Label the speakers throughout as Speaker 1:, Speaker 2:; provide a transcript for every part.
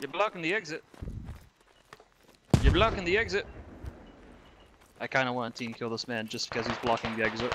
Speaker 1: You're blocking the exit. You're blocking the exit. I kind of want to team kill this man just because he's blocking the exit.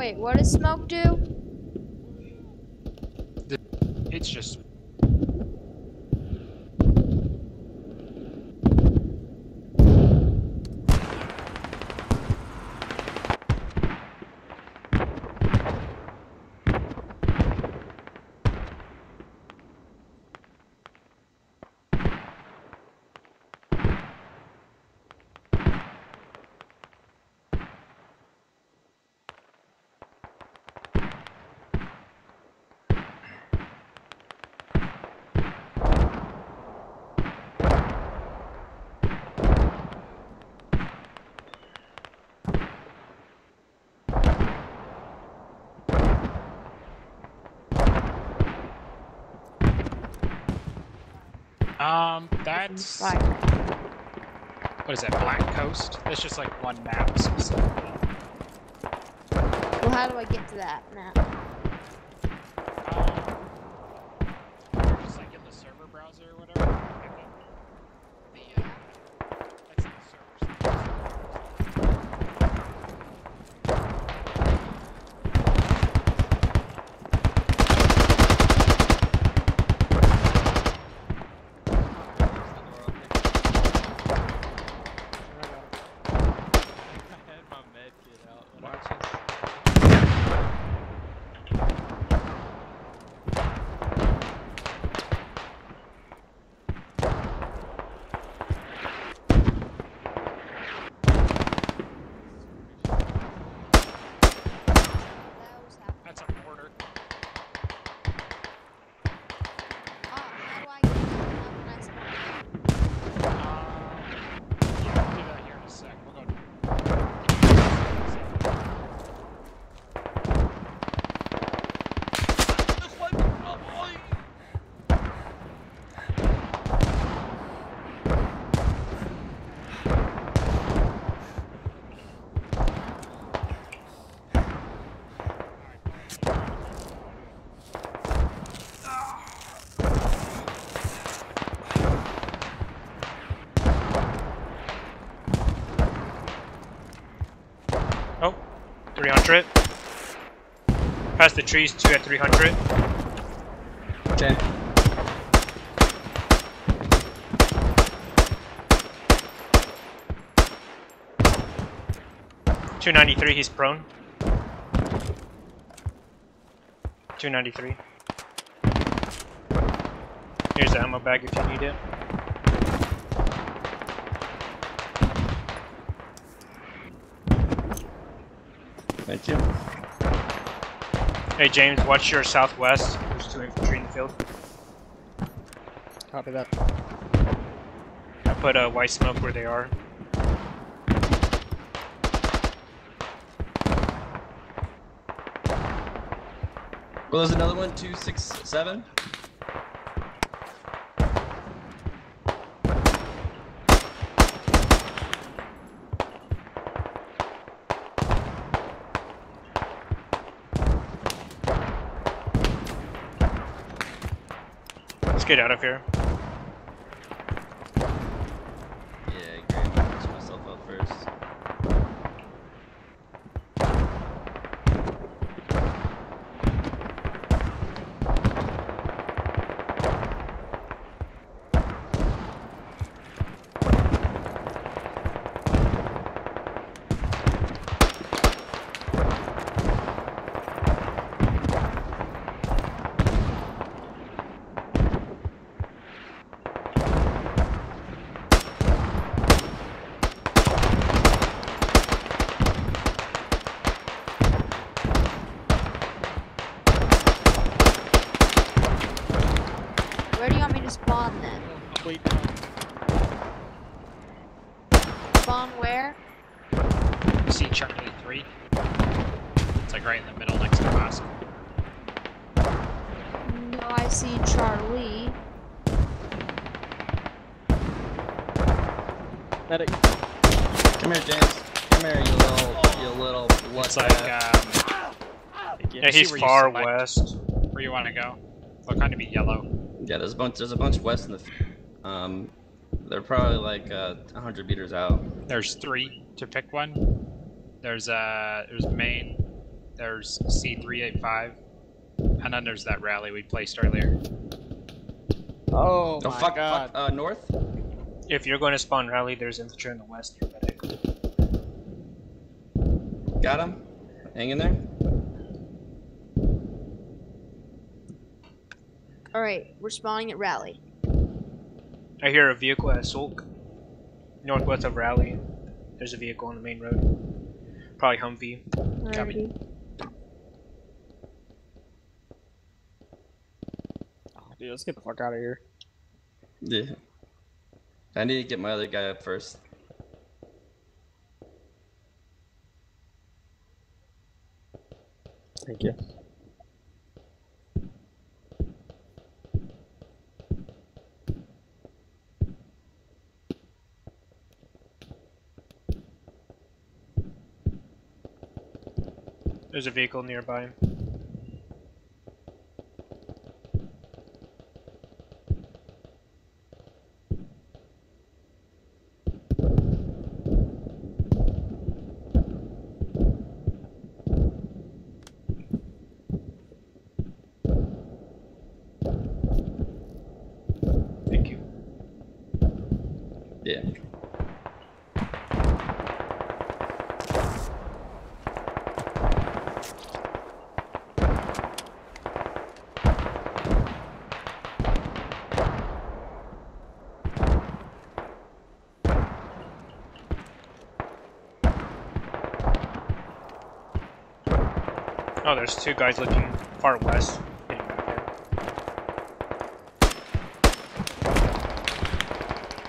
Speaker 2: Wait, what does smoke do?
Speaker 3: It's just um that's what is that, Black Coast? That's just like one map specifically.
Speaker 2: Well, how do I get to that map?
Speaker 3: Um, just like in the server browser or whatever. Past the trees, two at 300.
Speaker 4: Okay.
Speaker 3: Two ninety three. He's prone. Two ninety three. Here's the ammo bag if you need it.
Speaker 5: Thank you.
Speaker 6: Hey James, watch your southwest. There's two infantry in the field.
Speaker 4: Copy that.
Speaker 6: I put a white smoke where they are.
Speaker 5: Well, there's another one, two, six, seven.
Speaker 6: Get out of here.
Speaker 5: Yeah, great. Patch myself up first.
Speaker 2: Where do you want me to spawn then?
Speaker 4: Complete.
Speaker 2: Spawn where?
Speaker 3: You see Charlie 3? It's like right in the middle next to Mosque.
Speaker 2: No, I see Charlie.
Speaker 4: Medic.
Speaker 5: Come here, James. Come here, you little, you little blood
Speaker 3: It's like, um,
Speaker 6: Yeah,
Speaker 3: see
Speaker 6: he's far
Speaker 3: select.
Speaker 6: west.
Speaker 3: where you want to go. They'll kind of be yellow.
Speaker 5: Yeah, there's a bunch. There's a bunch west in the. f- Um, they're probably like uh, 100 meters out.
Speaker 3: There's three to pick one. There's uh, there's Main. There's C385, and then there's that rally we placed earlier.
Speaker 4: Oh,
Speaker 5: Oh
Speaker 4: my
Speaker 5: fuck,
Speaker 4: god.
Speaker 5: fuck. Uh, north.
Speaker 6: If you're going to spawn rally, there's infantry in the west. You're medic.
Speaker 5: Got him. Hang in there.
Speaker 2: Alright, we're spawning at Rally.
Speaker 6: I hear a vehicle at Souk, northwest of Rally. There's a vehicle on the main road. Probably Humvee.
Speaker 2: Alrighty.
Speaker 4: Oh, dude, let's get the fuck out of here.
Speaker 5: Yeah. I need to get my other guy up first.
Speaker 4: Thank you.
Speaker 6: There's a vehicle nearby. Thank you. Oh, there's two guys looking far west. Heading back there.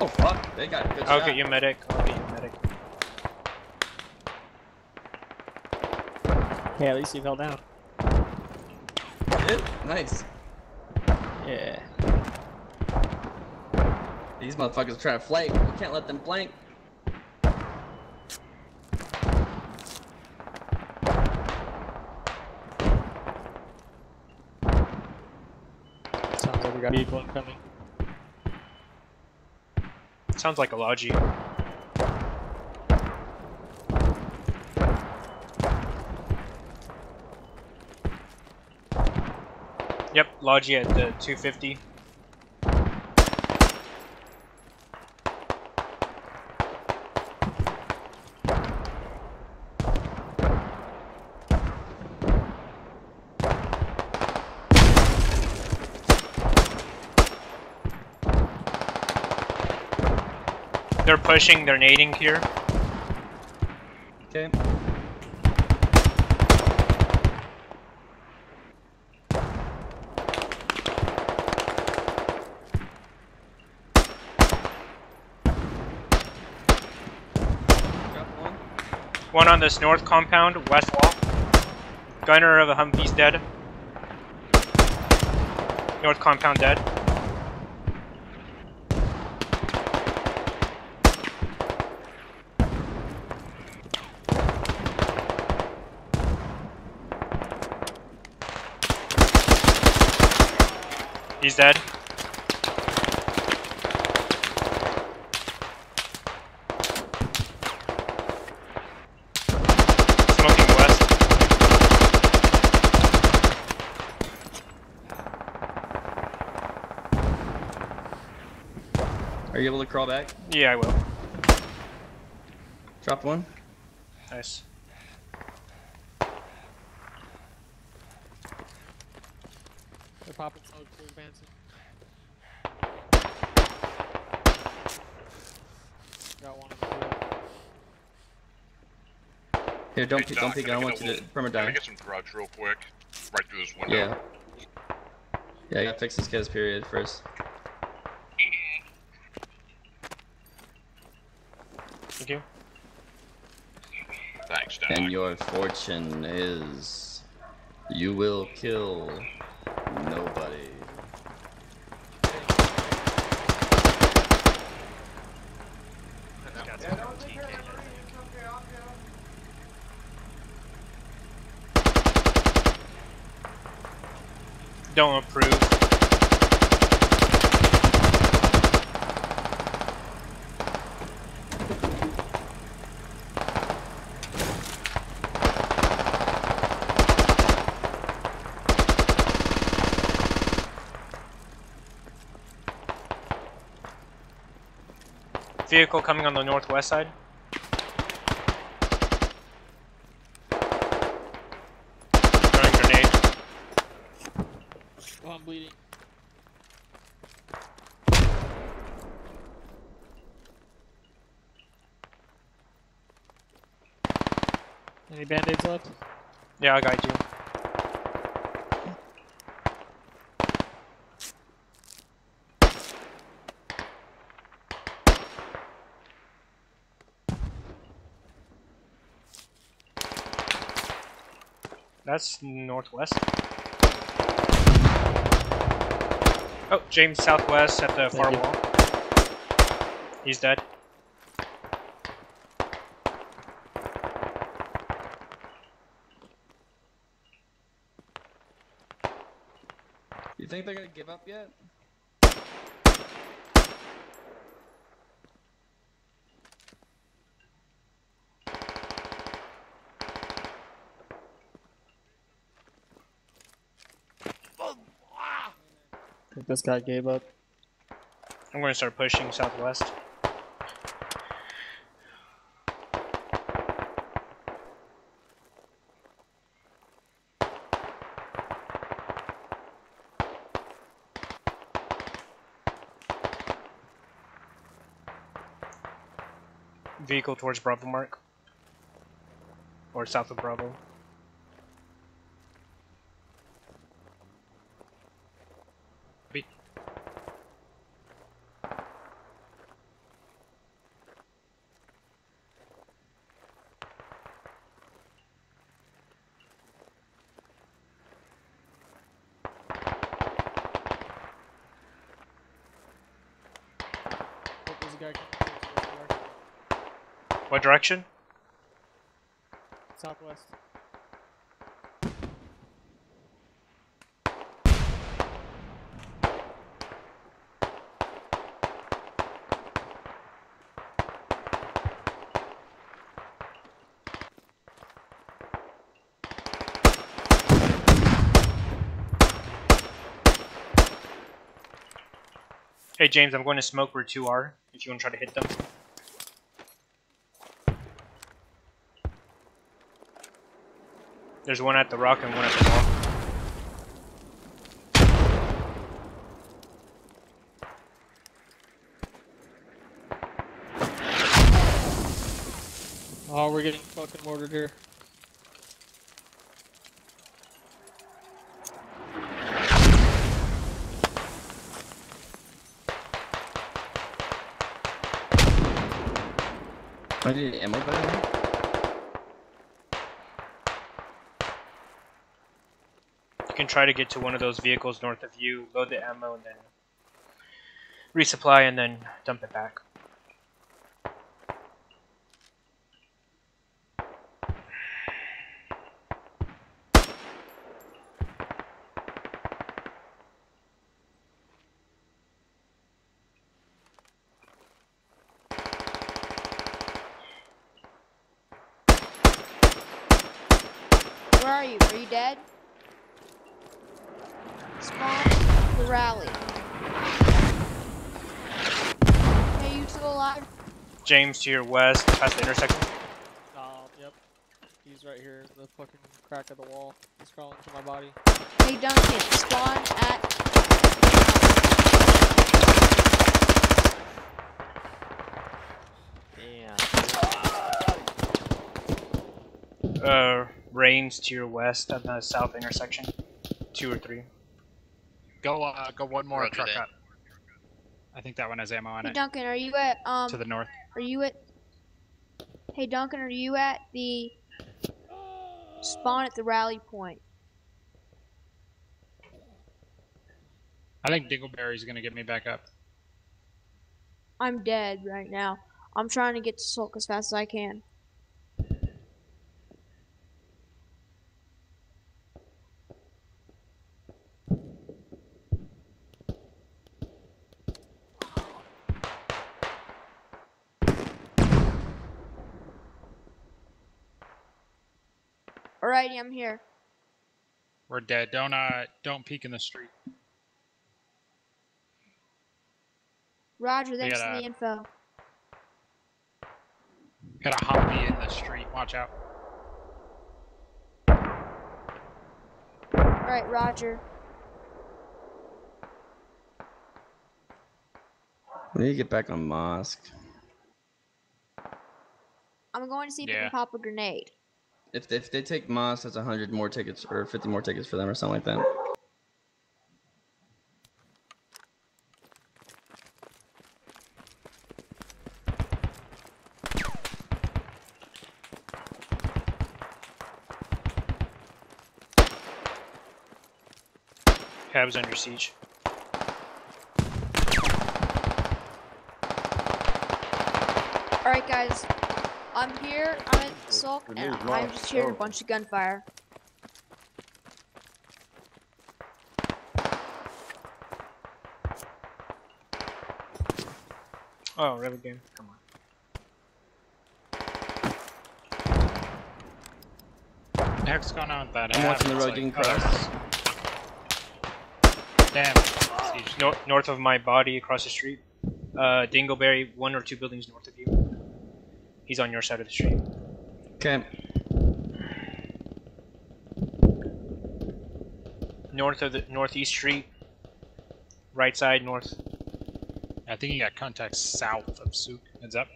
Speaker 5: Oh fuck, they got good
Speaker 6: I'll
Speaker 5: shot.
Speaker 6: get you medic. I'll get you medic.
Speaker 4: Hey, at least you fell down.
Speaker 5: Good? Nice.
Speaker 4: Yeah.
Speaker 5: These motherfuckers trying to flank. We can't let them flank.
Speaker 4: Sounds like we got people coming.
Speaker 6: Sounds like a Logi. Yep, Logi at the 250. They're pushing, they're nading here.
Speaker 5: Okay.
Speaker 6: One. on this north compound, west wall. Gunner of the Humvee's dead. North compound dead. He's dead. Smoking west.
Speaker 5: Are you able to crawl back?
Speaker 6: Yeah, I will.
Speaker 5: Drop one.
Speaker 6: Nice.
Speaker 4: They're popping smoke, they're advancing. Got one on the field.
Speaker 5: Here, don't
Speaker 7: Hey,
Speaker 5: peek,
Speaker 7: Doc,
Speaker 5: don't peek. I
Speaker 7: can
Speaker 5: don't
Speaker 7: I
Speaker 5: want
Speaker 7: get
Speaker 5: you
Speaker 7: a
Speaker 5: to
Speaker 7: little- Can I
Speaker 5: permadyne.
Speaker 7: get some grudge real quick? Right through this window.
Speaker 5: Yeah. Yeah, I gotta fix this guy's period first.
Speaker 6: Thank you.
Speaker 7: Thanks, Doc.
Speaker 5: And your fortune is you will kill nobody.
Speaker 3: Got some TK, I think.
Speaker 6: Don't approve. Vehicle coming on the northwest side. Throwing grenade.
Speaker 4: Oh, I'm bleeding. Any band-aids left?
Speaker 6: Yeah, I got you. That's northwest. Oh, James southwest at the far
Speaker 4: you.
Speaker 6: wall. He's dead.
Speaker 5: You think they're gonna give up yet?
Speaker 4: I think this guy gave up.
Speaker 6: I'm gonna start pushing southwest. Vehicle towards Bravo Mark. Or south of Bravo. Be-
Speaker 4: Oh, there's a guy coming towards us, Mark.
Speaker 6: What direction?
Speaker 4: Southwest.
Speaker 6: Hey James, I'm going to smoke where two are. If you want to try to hit them. There's one at the rock and one at the wall.
Speaker 4: Oh, we're getting fucking mortared here.
Speaker 5: I need ammo better
Speaker 6: try to get to one of those vehicles north of you, load the ammo, and then resupply, and then dump it back.
Speaker 2: Where are you? Are you dead? Spawn the rally. Hey, you still alive?
Speaker 6: James to your west, past the intersection.
Speaker 4: Oh, yep. He's right here the fucking crack of the wall. He's crawling to my body.
Speaker 2: Hey, Duncan, spawn at.
Speaker 6: Uh, Rains to your west at the south intersection. Two or three.
Speaker 3: Go, uh, go one more
Speaker 8: Roger
Speaker 3: truck
Speaker 8: that.
Speaker 3: up. I think that one has ammo on
Speaker 2: Hey,
Speaker 3: it.
Speaker 2: Duncan, are you at um?
Speaker 3: To the north.
Speaker 2: Are you at? Hey, Duncan, are you at the spawn at the rally point?
Speaker 3: I think Dingleberry's gonna get me back up.
Speaker 2: I'm dead right now. I'm trying to get to Souk as fast as I can. Alrighty, I'm here.
Speaker 3: We're dead. Don't, uh, don't peek in the street.
Speaker 2: Roger, thanks for
Speaker 3: gotta-
Speaker 2: the info.
Speaker 3: Got a Humvee in the street. Watch out.
Speaker 2: Alright, Roger.
Speaker 5: We need to get back on mosque.
Speaker 2: I'm going to see if I
Speaker 3: Yeah.
Speaker 2: can pop a grenade.
Speaker 5: If if they take Moss, that's hundred more tickets or fifty more tickets for them or something like that.
Speaker 6: Cab's under siege.
Speaker 2: Alright, guys. I'm here. I'm at Souk, and I'm just hearing a bunch of gunfire.
Speaker 6: Oh, really game. Come on.
Speaker 3: The heck's going on with that?
Speaker 5: I'm watching the road
Speaker 3: like,
Speaker 5: getting
Speaker 3: oh. Damn. Siege.
Speaker 6: Nor- north of my body, across the street. Uh, Dingleberry, one or two buildings north of you. He's on your side of the street.
Speaker 5: Okay.
Speaker 6: North of the northeast street. Right side north.
Speaker 3: I think he got contacts south of Souk. Heads up.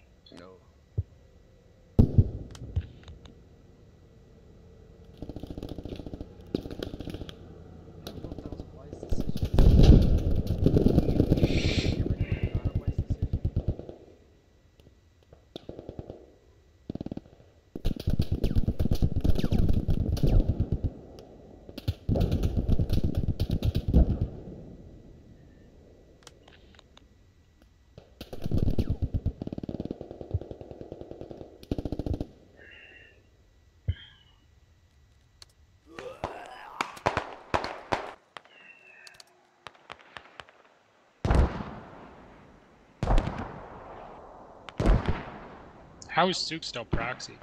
Speaker 3: How is Souk still proxy?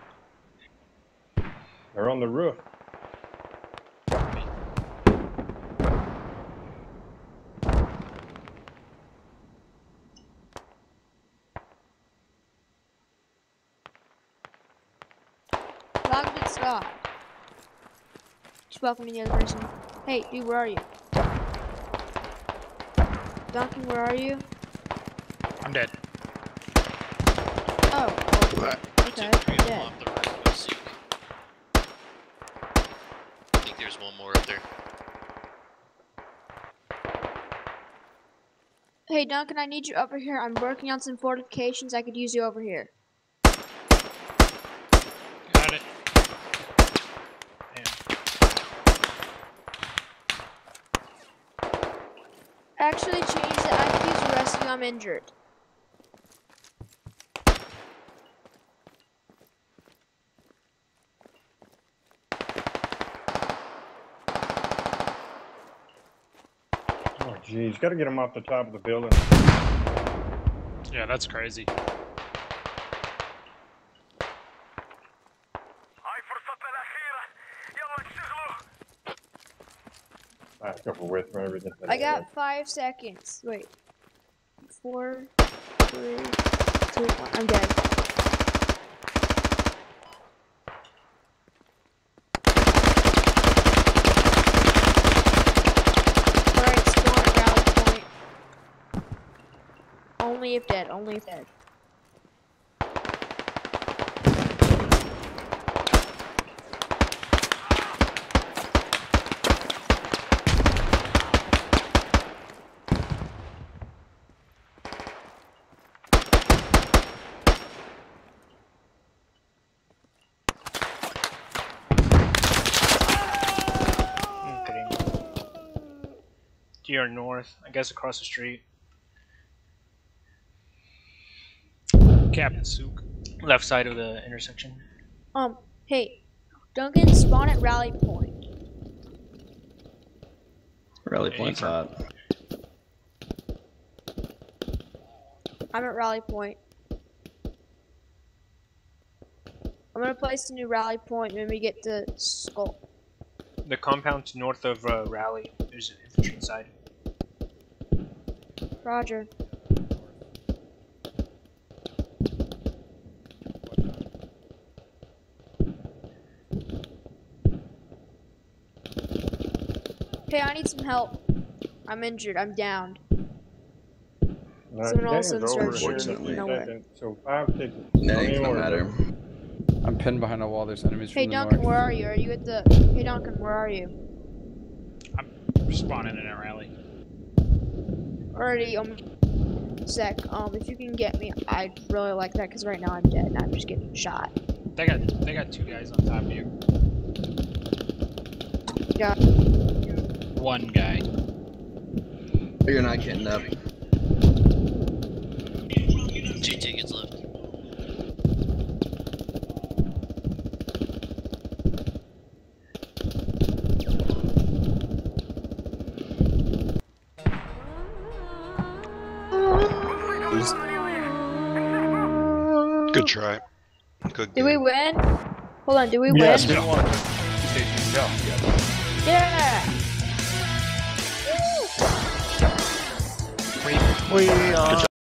Speaker 9: They're on the roof.
Speaker 2: Log did Scott. Just welcoming the other person. Hey, dude, where are you? Duncan, where are you?
Speaker 3: I'm dead.
Speaker 2: Oh,
Speaker 8: off the roof. I think there's one more up there.
Speaker 2: Hey Duncan, I need you over here. I'm working on some fortifications. I could use you over here.
Speaker 3: Got it.
Speaker 6: Damn. Actually, change the I could use rescue.
Speaker 2: I'm injured.
Speaker 9: Jeez. Got to get him off the top of the building.
Speaker 3: Yeah, that's crazy.
Speaker 9: Back up with for everything.
Speaker 2: I
Speaker 9: had.
Speaker 2: got five seconds. Wait. Four, three, two, one. I'm dead. Alright, spawn at rally point. Only if dead, only if dead.
Speaker 6: To your north, I guess across the street.
Speaker 3: Captain Souk.
Speaker 6: Left side of the intersection.
Speaker 2: Um, hey, Duncan, spawn at rally point.
Speaker 5: Rally
Speaker 3: Yeah,
Speaker 5: point's hot.
Speaker 2: I'm at rally point. I'm gonna place a new rally point when we get to Skull.
Speaker 6: The compound north of uh, Rally. There's an infantry inside.
Speaker 2: Roger. Hey, I need some help. I'm injured. I'm downed.
Speaker 9: All
Speaker 2: Someone
Speaker 9: right,
Speaker 2: else
Speaker 9: Daniel's
Speaker 2: in
Speaker 9: over
Speaker 2: search
Speaker 9: here in
Speaker 5: Unfortunately.
Speaker 2: nowhere.
Speaker 9: So five tickets.
Speaker 5: That
Speaker 9: How
Speaker 5: ain't gonna matter.
Speaker 10: I'm pinned behind a wall. There's enemies
Speaker 2: Hey,
Speaker 10: from the
Speaker 2: Duncan,
Speaker 10: north.
Speaker 2: where are you? Are you at the? Hey, Duncan, where are you?
Speaker 3: I'm spawning in a rally.
Speaker 2: Already, um, sec. Um, if you can get me, I'd really like that because right now I'm dead and I'm just getting shot.
Speaker 3: They got they got two guys on top of you.
Speaker 2: Yeah.
Speaker 3: One guy.
Speaker 5: You're not getting up.
Speaker 8: Two tickets left.
Speaker 7: Good try. Good
Speaker 2: Did we win? Hold on, did we
Speaker 9: Yes.
Speaker 2: win? Yeah.
Speaker 7: Good job.